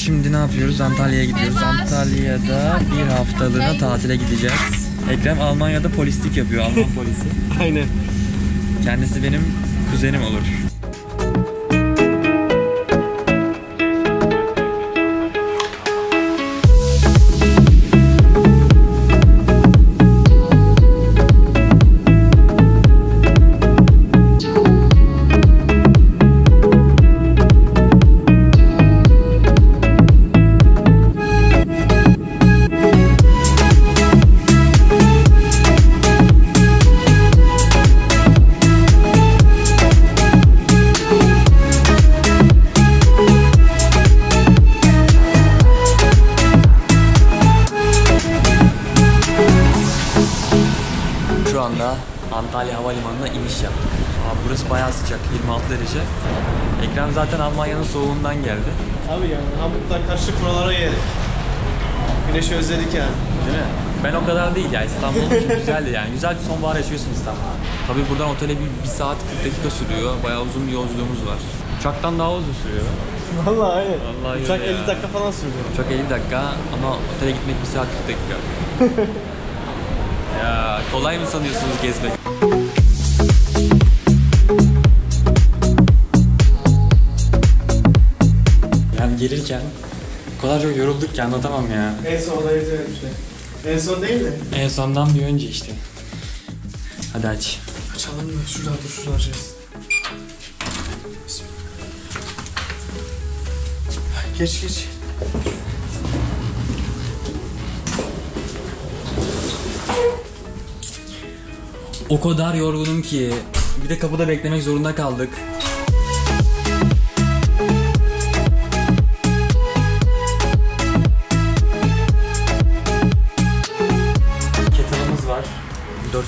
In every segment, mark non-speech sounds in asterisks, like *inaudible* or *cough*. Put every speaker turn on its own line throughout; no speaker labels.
şimdi ne yapıyoruz? Antalya'ya gidiyoruz. Antalya'da bir haftalığına tatile gideceğiz. Ekrem Almanya'da polislik yapıyor, Alman polisi. *laughs*
Aynen.
Kendisi benim kuzenim olur. Bayağı sıcak, 26 derece. Ekrem zaten Almanya'nın soğuğundan geldi.
Abi yani Hamburg'dan karşı buralara geldik. Güneşi özledik yani.
Değil mi? Ben o kadar değil ya. İstanbul *laughs* güzeldi yani. Güzel bir sonbahar yaşıyorsun İstanbul'da. Tabii buradan otele bir, bir saat 40 dakika sürüyor. Bayağı uzun bir yolculuğumuz var. Uçaktan daha uzun sürüyor.
Vallahi aynen.
Vallahi
Uçak
öyle
50
ya.
dakika falan sürdü.
Uçak 50 dakika ama otele gitmek 1 saat 40 dakika. *laughs* ya kolay mı sanıyorsunuz gezmek? Gelirken o kadar çok yorulduk ki anlatamam ya.
En son odayı izlemişler. En son değil de.
En sondan bir önce işte. Hadi aç.
Açalım da şuradan dur şuradan açacağız. Geç geç.
O kadar yorgunum ki. Bir de kapıda beklemek zorunda kaldık.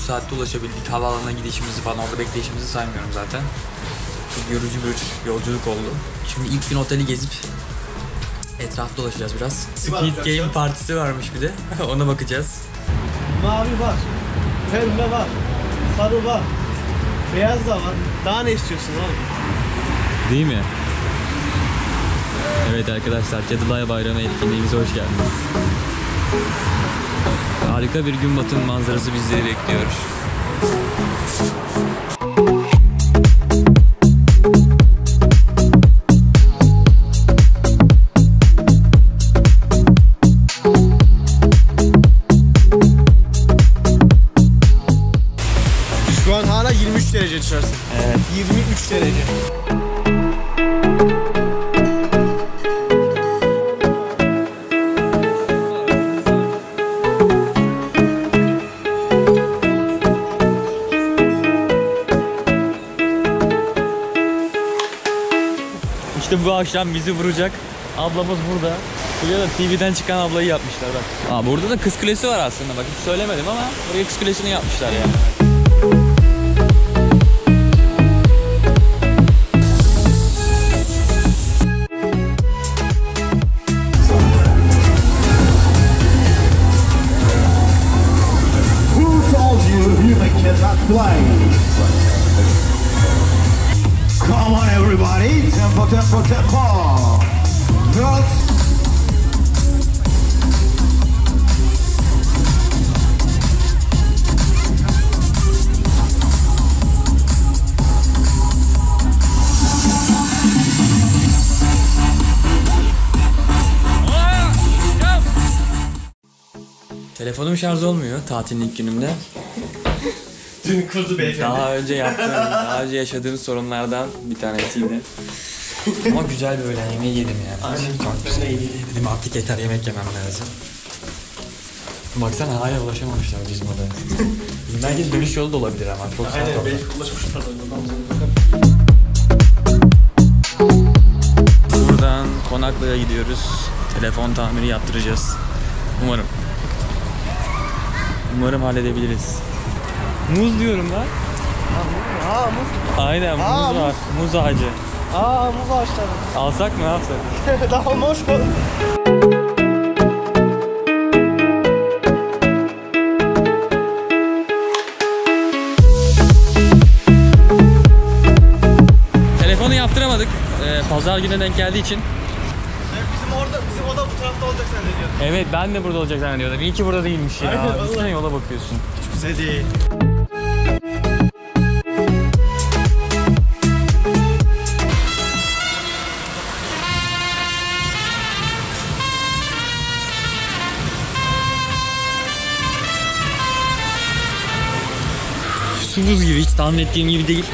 Saatte ulaşabildik. Havaalanına gidişimizi falan orada bekleyişimizi saymıyorum zaten. Çok yorucu bir yolculuk oldu. Şimdi ilk gün oteli gezip etrafta dolaşacağız biraz. Squid Game partisi varmış bir de. *laughs* Ona bakacağız.
Mavi var. Pembe var. Sarı var. Beyaz da var. Daha ne istiyorsun oğlum?
Değil mi? Evet arkadaşlar Cadılar Bayramı etkinliğimize hoş geldiniz. Harika bir gün batım manzarası bizleri bekliyor. İşte bu akşam bizi vuracak ablamız burada. Buraya da TV'den çıkan ablayı yapmışlar bak. Aa, burada da Kız Kulesi var aslında bak hiç söylemedim ama buraya Kız Kulesi'ni yapmışlar yani. Telefonum şarj olmuyor tatilin ilk günümde.
Dün kurdu beyefendi.
Daha önce yaptığım, daha önce yaşadığım sorunlardan bir tanesiydi. Ama güzel bir öğlen yemeği yedim yani.
Aynen.
Çok güzel. Dedim artık yeter yemek yemem lazım. Baksana hala ulaşamamışlar bizim odaya. Belki dönüş yolu da olabilir ama çok
Aynen belki ulaşmışlar.
Buradan Konaklı'ya gidiyoruz. Telefon tamiri yaptıracağız. Umarım. Umarım halledebiliriz. Muz diyorum lan.
Aa muz.
Aynen muz
Aa,
var. Muz ağacı.
Aa muz ağaçları.
Alsak mı ne yapsak? *laughs*
Daha mı?
Telefonu yaptıramadık. Ee, pazar gününe denk geldiği için.
Bizim oda bu tarafta olacak zannediyordum.
Evet ben de burada olacak zannediyordum. İyi ki burada değilmiş ya.
Aynen.
Düşünsene yola bakıyorsun.
Güzel değil.
Su buz gibi hiç tahmin ettiğim gibi değil.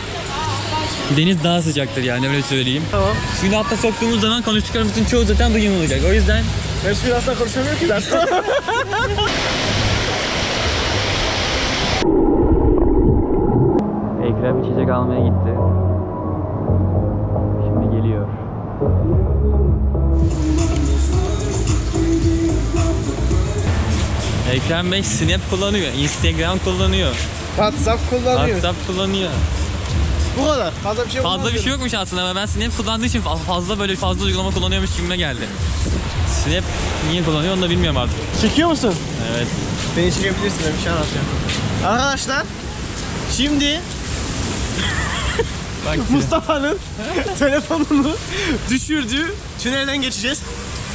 Deniz daha sıcaktır yani öyle söyleyeyim.
Tamam.
Suyu hatta soktuğumuz zaman konuştuklarımızın çoğu zaten duyulmayacak. O yüzden
Ben suyun aslında konuşamıyorum ki zaten. *laughs*
Ekrem içecek almaya gitti. Şimdi geliyor. Ekrem Bey Snap kullanıyor, Instagram kullanıyor,
WhatsApp kullanıyor.
WhatsApp kullanıyor.
Bu kadar. Fazla bir şey
Fazla bir şey yokmuş aslında ama ben Snap kullandığı için fa- fazla böyle fazla uygulama kullanıyormuş gibime geldi. Snap niye kullanıyor onu da bilmiyorum artık.
Çekiyor musun?
Evet.
Beni çekebilirsin ben bir şey anlatacağım. Arkadaşlar şimdi *laughs* Mustafa'nın *laughs* telefonunu düşürdüğü tünelden geçeceğiz.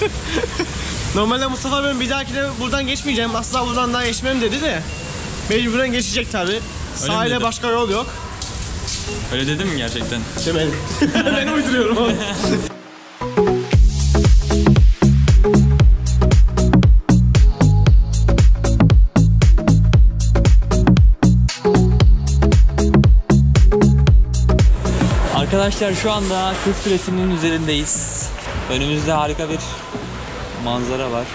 *laughs* Normalde Mustafa ben bir dahakine buradan geçmeyeceğim. Asla buradan daha geçmem dedi de. Mecburen geçecek tabi. Sahile başka yol yok.
Öyle dedim mi gerçekten?
Demedim. *laughs* ben uyduruyorum onu.
Arkadaşlar şu anda Kız Kulesi'nin üzerindeyiz. Önümüzde harika bir manzara var.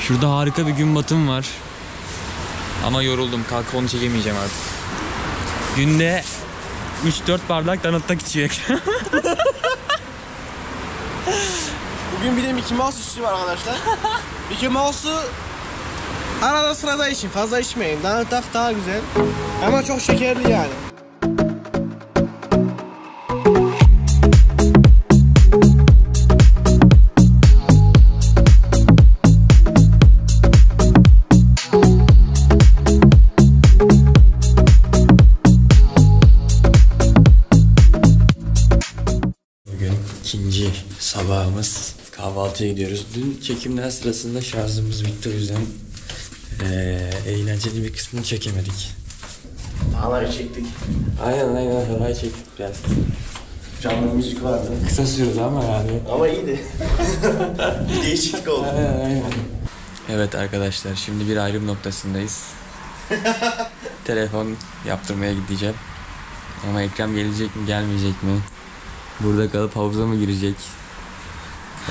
Şurada harika bir gün batım var. Ama yoruldum. Kalkıp onu çekemeyeceğim artık. Günde 3-4 bardak danıttak içiyor. *laughs*
Bugün bir de Mickey Mouse içişi var arkadaşlar. Mickey Mouse'u arada sırada için fazla içmeyin. Daha tak daha güzel. Ama çok şekerli yani.
Sabahımız. Kahvaltıya gidiyoruz. Dün çekimler sırasında şarjımız bitti o yüzden eee, eğlenceli bir kısmını çekemedik.
Halay çektik.
Aynen aynen halay çektik biraz.
Canlı müzik vardı.
Kısa sürdü ama yani.
Ama iyiydi. *laughs* bir değişiklik oldu.
Aynen aynen. Evet arkadaşlar şimdi bir ayrım noktasındayız. *laughs* Telefon yaptırmaya gideceğim. Ama Ekrem gelecek mi gelmeyecek mi? Burada kalıp havuza mı girecek?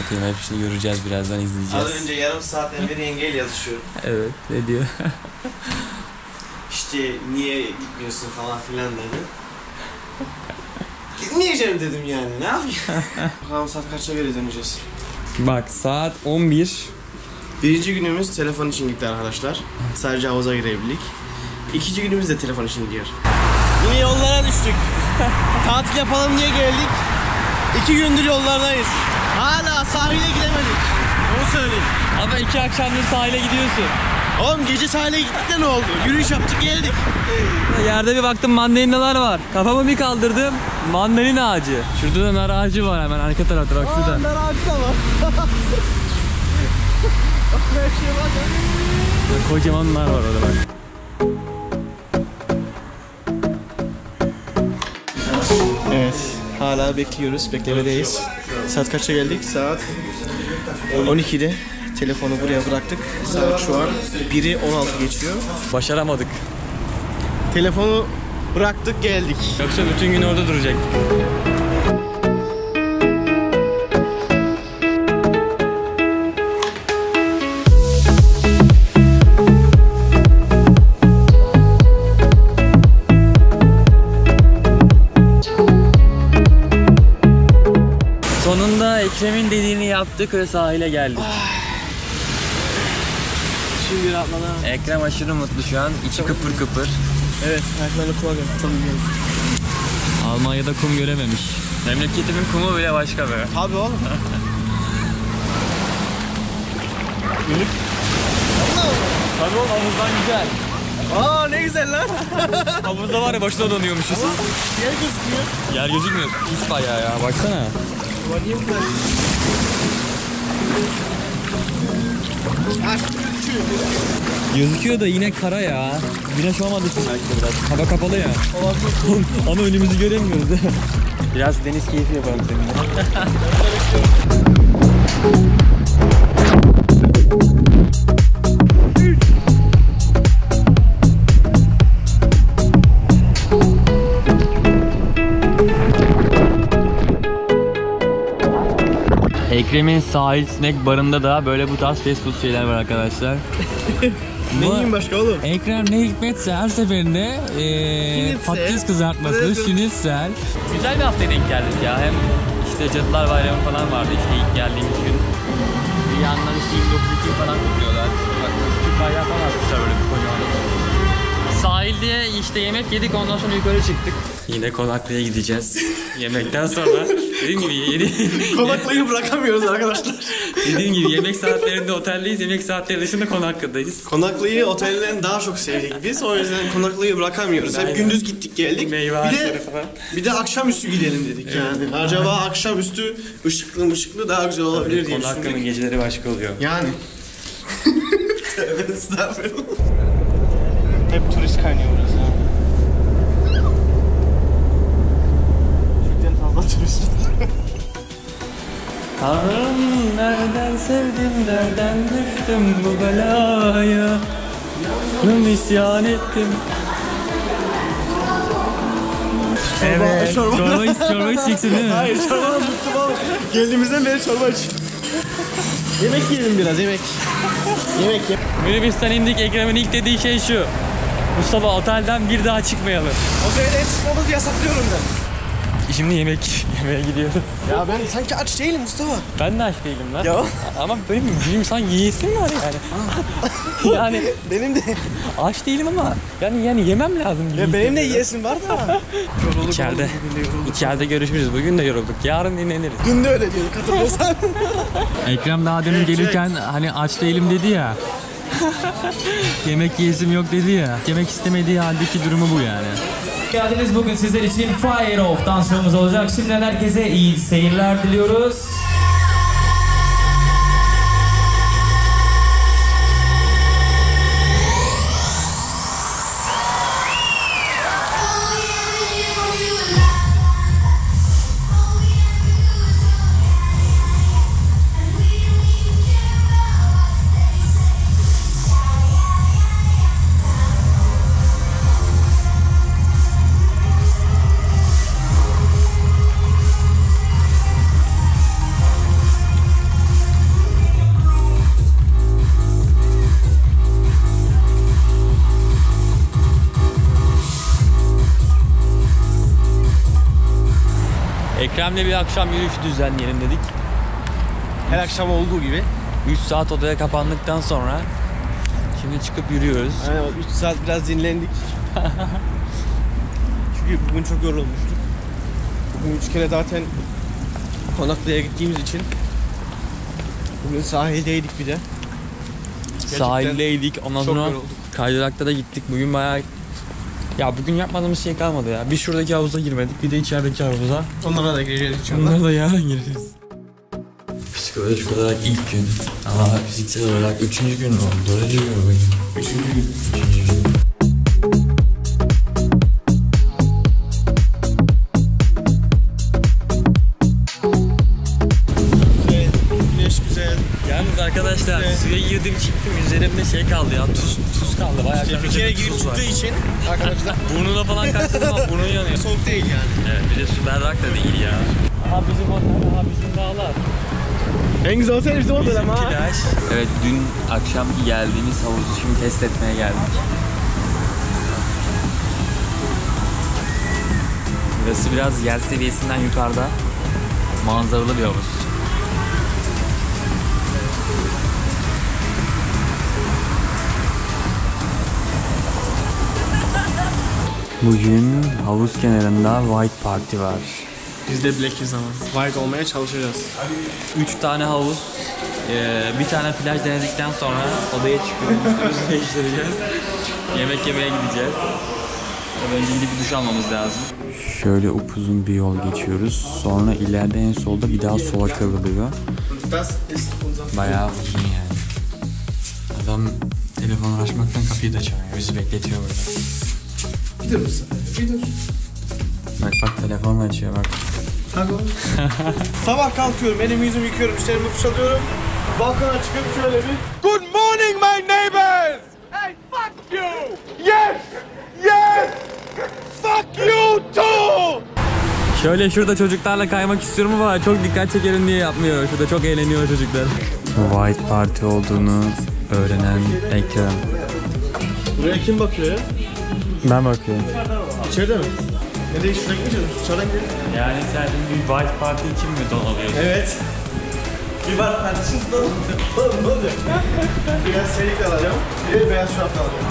Bakayım hepsini göreceğiz birazdan izleyeceğiz.
Az önce yarım saatten beri yengeyle yazışıyorum.
Evet ne diyor? *laughs*
İşte niye gitmiyorsun falan filan dedi. Gitmeyeceğim dedim yani. Ne yapayım? *laughs* Bakalım saat kaçta geri döneceğiz.
Bak saat 11.
Birinci günümüz telefon için gitti arkadaşlar. Sadece havuza girebildik. İkinci günümüz de telefon için gidiyor. Yine yollara düştük. *laughs* Tatil yapalım diye geldik. İki gündür yollardayız. Hala sahile gidemedik. Onu söyleyeyim.
Ama iki akşamdır sahile gidiyorsun.
Oğlum gece sahile gittik de ne oldu? Yürüyüş yaptık geldik.
Yerde bir baktım mandalinalar var. Kafamı bir kaldırdım. Mandalina ağacı. Şurada da nar ağacı var hemen arka tarafta bak şurada.
Nar ağacı da var. Böyle şey var ya.
Kocaman nar var orada bak.
Evet. Hala bekliyoruz. Beklemedeyiz. Saat kaça geldik? Saat 12'de. Telefonu buraya bıraktık. Saat şu an 1'i 16 geçiyor.
Başaramadık.
Telefonu bıraktık geldik.
Yoksa bütün gün orada duracaktık. Ve sahile geldik.
Şimdi rahatladım.
Ekrem aşırı mutlu şu an. içi kıpır kıpır.
Evet, ayaklarını. Çok iyi.
Almanya'da kum görememiş. Memleketimin kumu bile başka be.
Tabii oğlum. *laughs* Yürük.
Tabii oğlum havuzdan güzel.
Aa ne güzel lan. *laughs*
Havuzda var ya boşuna donuyormuşuz.
Yer gözüküyor.
Yer gözükmüyor. Pis bayağı ya baksana.
Ulan niye bu kadar?
Gözüküyor da yine kara ya. Güneş olmadığı için belki biraz. Hava kapalı ya. *laughs* Ama önümüzü göremiyoruz. *laughs* biraz deniz keyfi yapalım seninle. *laughs* Ekrem'in sahil snack barında da böyle bu tarz fast food şeyler var arkadaşlar. *laughs*
Ne yiyeyim başka oğlum?
Ekrem ne hikmetse her seferinde eee
Schnitzel,
patates kızartması, schnitzel. Güzel bir haftaya denk geldik ya. Hem işte Cadılar Bayramı falan vardı işte ilk geldiğimiz gün. Bir yandan işte 29 Ekim falan kutluyorlar. Bak Türk bayrağı falan atmışlar böyle bir kocaman. Sahilde işte yemek yedik ondan sonra yukarı çıktık. Yine konaklaya gideceğiz. Yemekten sonra *laughs* dediğim gibi yedi, *laughs*
Konaklayı bırakamıyoruz arkadaşlar.
dediğim gibi yemek saatlerinde oteldeyiz. Yemek saatleri dışında konakladayız.
Konaklayı otelden daha çok sevdik biz. O yüzden konaklayı bırakamıyoruz. Hep gündüz gittik geldik.
Meyve
bir de
falan.
bir de akşamüstü gidelim dedik yani. Acaba akşamüstü ışıklı ışıklı daha güzel olabilir diye
Konaklamanın
düşündük.
geceleri başka oluyor.
Yani. *laughs* Tövbe estağfurullah. Hep turist kaynıyor
Tanrım nereden sevdim, nereden düştüm bu belaya? Tanrım isyan ettim. Evet,
çorba.
çorba, çorba, çorba içeceksin değil mi?
Hayır çorba unuttum oğlum. Geldiğimizden beri çorba iç. Yemek yiyelim biraz yemek. yemek ye.
Minibüsten indik, Ekrem'in ilk dediği şey şu. Mustafa otelden bir daha çıkmayalım.
Otelden çıkmamızı yasaklıyorum ben.
Şimdi yemek yemeye gidiyoruz.
Ya ben sanki aç değilim Mustafa.
Ben de aç değilim lan.
Ya.
Ama benim bir insan yiyesim var yani. *laughs* yani
Benim de.
aç değilim ama yani yani yemem lazım gibi.
Ya benim de yiyesim var da. Yorulduk *laughs*
İçeride,
oğlum, bugün de yorulduk.
içeride görüşürüz. Bugün de yorulduk. Yarın dinleniriz.
Dün de öyle diyordu katılıyorsan.
Ekrem daha demin gelirken hani aç değilim dedi ya. *laughs* Yemek yiyesim yok dedi ya. Yemek istemediği haldeki durumu bu yani.
geldiniz. Bugün sizler için Fire Off dansımız olacak. Şimdiden herkese iyi seyirler diliyoruz.
Ekrem'le bir akşam yürüyüşü düzenleyelim dedik.
Her akşam olduğu gibi.
3 saat odaya kapandıktan sonra şimdi çıkıp yürüyoruz.
Aynen 3 saat biraz dinlendik. *laughs* Çünkü bugün çok yorulmuştuk. Bugün 3 kere zaten konaklaya gittiğimiz için Bugün sahildeydik bir de.
Sahildeydik. Ondan
çok
sonra
yorulduk.
kaydırakta da gittik. Bugün bayağı ya bugün yapmadığımız şey kalmadı ya. Bir şuradaki havuza girmedik, bir de içerideki havuza.
Onlara da gireceğiz inşallah.
Bunları da yarın gireceğiz. Psikolojik olarak ilk gün ama fiziksel olarak üçüncü gün oldu. Dördüncü gün bugün. Üçüncü gün. Üçüncü gün. Suya girdim çıktım üzerimde şey kaldı ya tuz tuz kaldı bayağı
Bir
kanıcı
kere
bir
girip
tuz var.
çıktığı için *laughs* arkadaşlar *laughs*
Burnuna falan kaçtı ama burnun yanıyor. *laughs*
soğuk değil yani.
Evet bir de su berrak da değil ya. Aha bizim otel, aha bizim dağlar.
En güzel otel bizim otel ama.
plaj. Evet dün akşam geldiğimiz havuzu şimdi test etmeye geldik. Burası biraz yer seviyesinden yukarıda manzaralı bir havuz. Bugün havuz kenarında White Party var.
Biz de Black'iz ama. White olmaya çalışacağız.
3 tane havuz, eee, bir tane plaj denedikten sonra odaya çıkıyoruz, *laughs* üstümüzü değiştireceğiz. Yemek yemeye gideceğiz. Tabii önce gidip bir duş almamız lazım. Şöyle upuzun bir yol geçiyoruz. Sonra ileride en solda bir daha sola kıvrılıyor.
Das ist unser
Bayağı uzun yani. Adam Telefonu açmaktan kapıyı da açamıyor. Bizi bekletiyor burada.
Dur bir dur.
Bak bak telefonla açıyor bak.
Tabii oğlum. *laughs* Sabah kalkıyorum, elimi yüzümü yıkıyorum, işlerimi fırçalıyorum. Balkona çıkıp şöyle bir...
Good morning, my neighbors! Hey, fuck you! Yes! Yes! Fuck you too!
Şöyle şurada çocuklarla kaymak istiyorum ama çok dikkat çekerim diye yapmıyor. Şurada çok eğleniyor çocuklar. White Party olduğunu öğrenen Ekrem.
Buraya kim bakıyor ya?
Ben bakıyorum.
İçeride mi? Ne de şuraya gitmeyeceğiz, dışarıdan gidelim.
Yani sen bir White Party için mi don alıyorsun?
Evet. Bir var kardeşim tutalım. Oğlum ne oluyor? Biraz seyrek alacağım. Bir de beyaz şorap alacağım.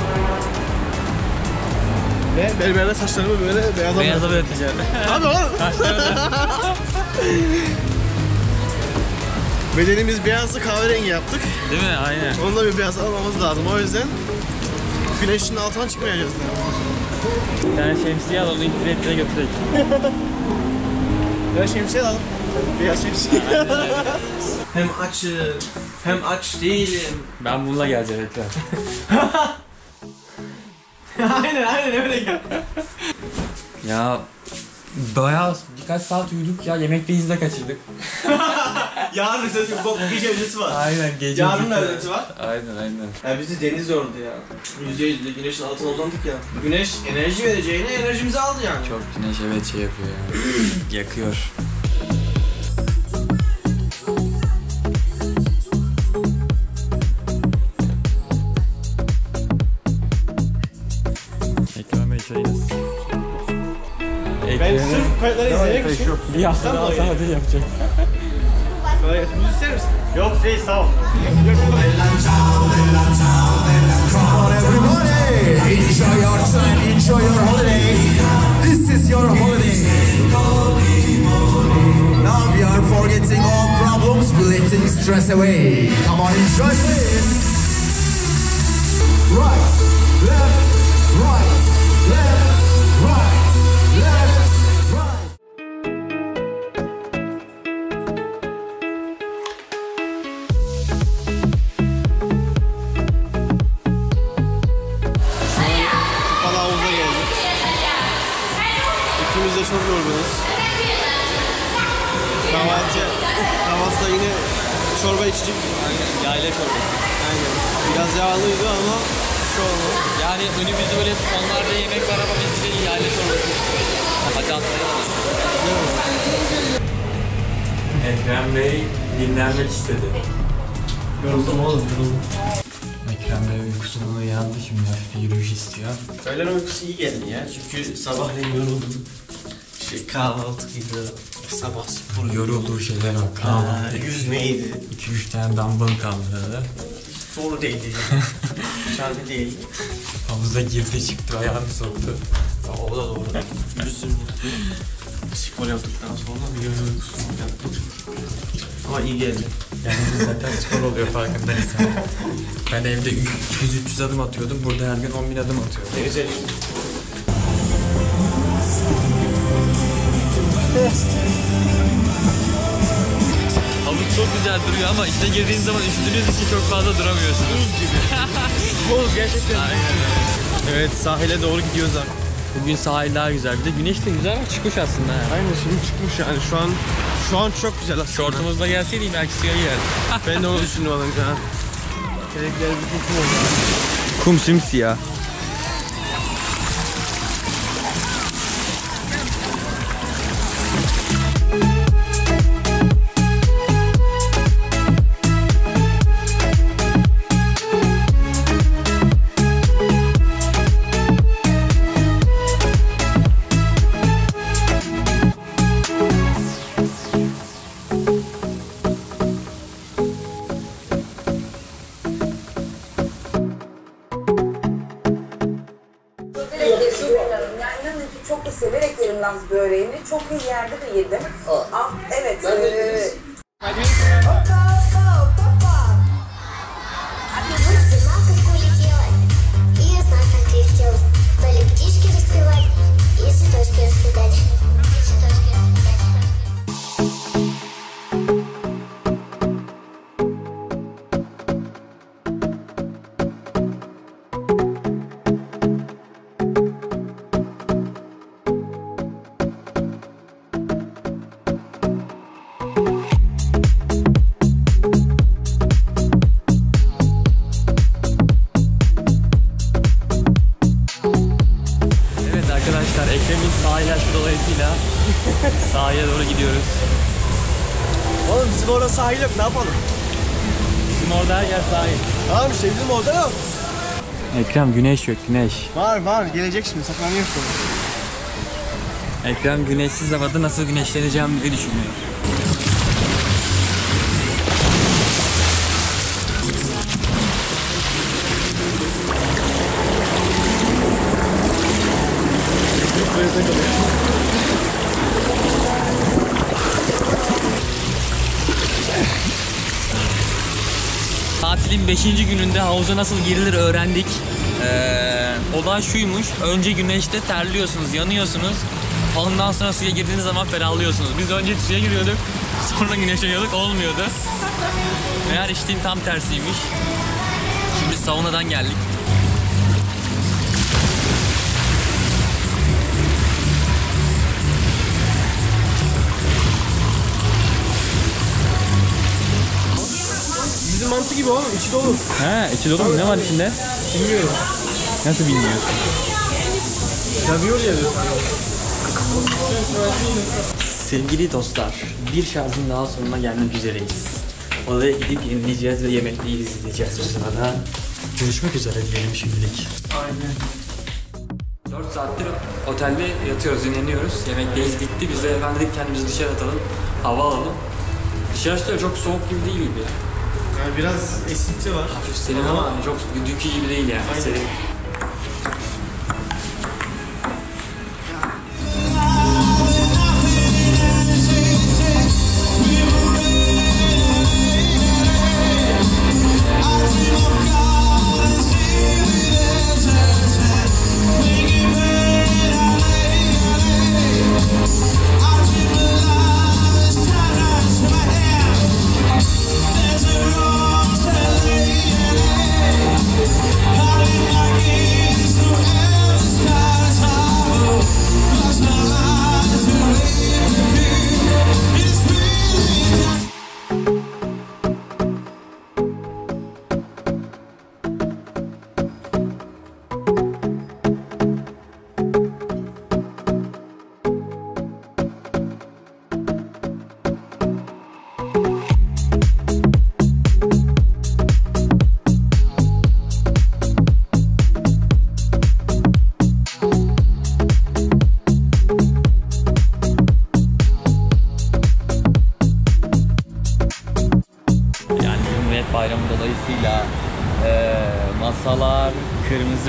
Ne? Benim yerde saçlarımı böyle beyaza
Beyaza boyatacağım.
Abi oğlum. Bedenimiz beyazlı kahverengi yaptık.
Değil mi? Aynen.
Onda bir beyaz almamız lazım. O yüzden güneşin altına çıkmayacağız.
Tane şemsiye al onu internetine götürelim.
Ya şemsiye alalım. Beyaz şemsiye. hem açım, hem aç değilim.
Ben bununla geleceğim Ekrem. *laughs*
aynen aynen öyle gel.
Ya bayağı birkaç saat uyuduk ya yemekteyiz de kaçırdık. *laughs*
Yarın bir bok gece öncesi var.
Aynen gece.
Yarın da öğleti var.
Aynen aynen.
Ya bizi deniz yordu ya. Yüzde yüzde güneşin altına uzandık ya. Güneş enerji vereceğine enerjimizi aldı yani.
Çok güneş evet şey yapıyor ya. *clears throat* Yakıyor.
Ben sırf kayıtları izlemek için.
bir hafta daha
İstanbul'a
tatil yapacak.
Kolay gelsin. Müzik ister misin? Yok değil sağ ol.
Come on, everybody! Enjoy your time, enjoy your holiday. This is your holiday. Now we are forgetting all problems, letting stress away. Come on, enjoy this. Right, left, right, left,
Yayla çorbası.
Aynen. Biraz yağlıydı ama şu oldu.
Yani önümüzde böyle tonlarca yemek var ama biz de yayla çorbası Hadi atlayalım. Ekrem Bey dinlenmek istedi.
Yoruldum oğlum yoruldum.
Ekrem Bey uykusundan uyandı şimdi hafif bir yürüyüş istiyor.
Öğlen uykusu iyi geldi ya çünkü sabahleyin yoruldum. Şey kahvaltıydı, sabah sporu,
Yorulduğu şeyler var. Kahvaltı.
yüzmeydi.
2-3 tane dumbbell kaldırdı.
Doğru değildi. *laughs* Şarkı değil.
Havuza girdi çıktı ayağını soktu.
Aa, o da doğru. Yüzdüm. Spor yaptıktan sonra bir yoruldum. Yaptık. Ama iyi geldi.
Yani zaten spor oluyor farkındaysan. ben evde 200-300 adım atıyordum. Burada her gün 10 bin adım atıyorum.
Ne güzel.
Çok güzel duruyor ama içine girdiğiniz zaman üşüdüğünüz için çok fazla duramıyorsunuz.
Bol *laughs* gerçekten. Evet sahile doğru gidiyoruz abi.
Bugün sahil daha güzel. Bir de güneş de güzel ama çıkmış aslında. ha.
Aynen şimdi çıkmış yani şu an şu an çok güzel aslında.
Şortumuzla gelseydik belki suya girerdik.
Ben de onu düşündüm alınca. Kelekler bir kum oldu. Kum simsiyah.
severek yerim Laz böreğini. Çok iyi yerde de yedim. Aa, ah, evet. Ben
de ee, arkadaşlar Ekrem'in sağ ilaçlı dolayısıyla *laughs* sahile doğru gidiyoruz. Oğlum bizim orada
sahil yok ne yapalım?
Bizim orada her yer sahil.
Tamam işte bizim orada yok.
Ekrem güneş yok güneş.
Var var gelecek şimdi saklanıyor şu.
Ekrem güneşsiz havada nasıl güneşleneceğim güneşleneceğimi düşünüyor. Tatilin 5. gününde havuza nasıl girilir öğrendik. Ee, olay şuymuş. Önce güneşte terliyorsunuz, yanıyorsunuz. Ondan sonra suya girdiğiniz zaman ferahlıyorsunuz. Biz önce suya giriyorduk, *laughs* sonra güneşleniyorduk. Olmuyordu. Meğer içtiğim tam tersiymiş. Şimdi saunadan geldik.
Bizim mantı gibi oğlum içi dolu.
He, içi dolu mu? Ne var içinde?
Bilmiyorum.
Nasıl bilmiyorsun?
Seviyor ya.
Sevgili dostlar, bir şarjın daha sonuna gelmek üzereyiz. Odaya gidip yenileceğiz ve yemekleri izleyeceğiz bu sırada. Görüşmek üzere diyelim şimdilik. Aynen. 4 saattir otelde yatıyoruz, dinleniyoruz. Yemekteyiz bitti. Biz de ben dedik kendimizi dışarı atalım, hava alalım. Dışarısı da çok soğuk gibi değil gibi.
Yani biraz esinti var.
Hafif serin ama çok dünkü gibi değil yani.
Aynen.
Serin.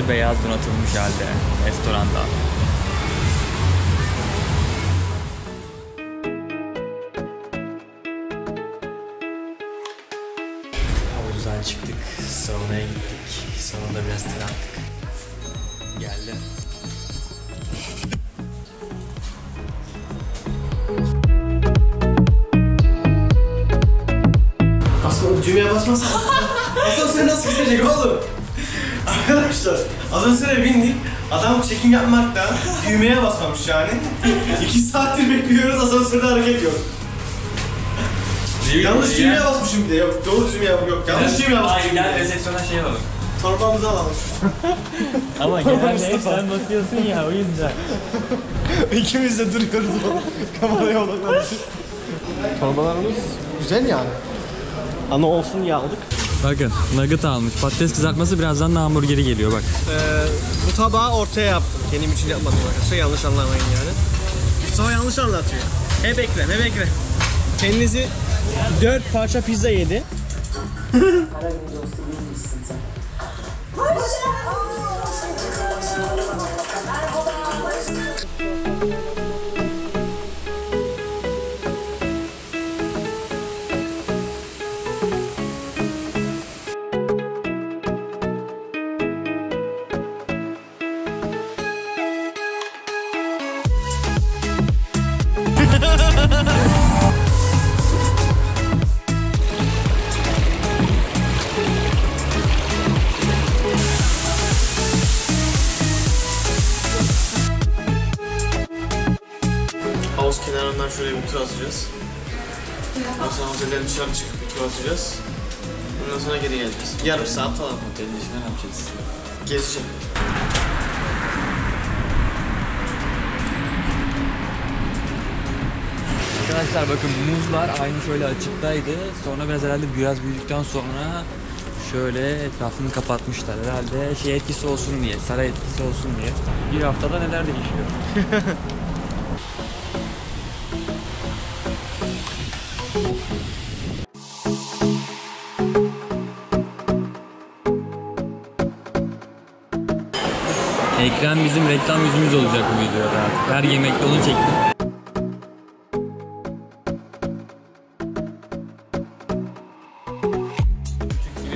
Beyaz donatılmış halde restoranda.
Arkadaşlar asansöre bindik. Adam çekim yapmaktan düğmeye basmamış yani. İki saattir bekliyoruz asansörde hareket yok. Yanlış düğmeye basmışım bir de yok. Doğru düğmeye yok. yok. Yanlış düğmeye basmışım.
Gel resepsiyona şey alalım.
Torbamızı alalım. *laughs*
Ama genelde hep sen basıyorsun ya o yüzden. *laughs*
İkimiz de duruyoruz oğlum. Kameraya odaklanmışız. Torbalarımız güzel yani. Ana olsun diye aldık.
Bakın nugget almış. Patates kızartması birazdan da hamburgeri geliyor bak.
Ee, bu tabağı ortaya yaptım. Kendim için yapmadım arkadaşlar. Yanlış anlamayın yani. Mustafa yanlış anlatıyor. Hep Ekrem, hep Ekrem. Kendinizi dört parça pizza yedi. Yarım saat falan.
Otelin dışında ne yapacağız?
Gezeceğim.
Arkadaşlar bakın muzlar aynı şöyle açıktaydı. Sonra biraz herhalde biraz büyüdükten sonra şöyle etrafını kapatmışlar. Herhalde şey etkisi olsun diye, saray etkisi olsun diye. Bir haftada neler değişiyor. *laughs* Ekrem bizim reklam yüzümüz olacak bu videoda artık. Her yemekte onu çektim.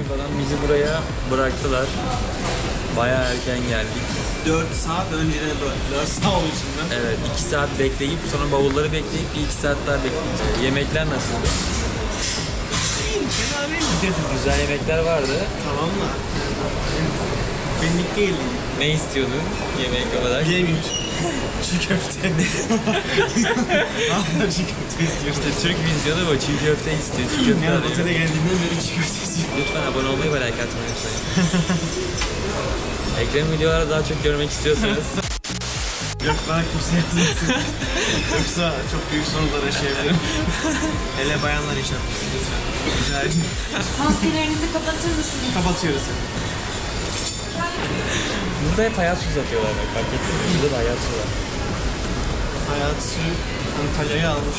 Falan bizi buraya bıraktılar. Bayağı erken geldik.
4 saat önceden bıraktılar sağ olsunlar.
Evet 2 saat bekleyip sonra bavulları bekleyip bir 2 saat daha bekleyeceğiz. Yemekler nasıldı?
Fena değil.
Güzel yemekler vardı.
Tamam da. Benlik değil.
Ne istiyordun yemek olarak?
Yemiyor. Çiğ köfte. *laughs* Hala çiğ köfte istiyoruz.
İşte Türk vizyonu bu çiğ köfte istiyor. Çiğ köfte
Yani
arıyor.
otele geldiğimden beri çiğ köfte istiyorum.
Lütfen abone olmayı ve like atmayı unutmayın. Ekrem videoları daha çok görmek istiyorsanız *laughs*
Yok bana kimse yazmasın. Yoksa çok büyük sorunlar yaşayabilirim. Hele bayanlar yaşatmasın lütfen. Rica ederim.
Maskelerinizi kapatır mısınız?
Kapatıyoruz.
Burada hep hayat su satıyorlar bak fark ettin mi? Burada da hayat su var.
Hayat suyu Antalya'ya almış.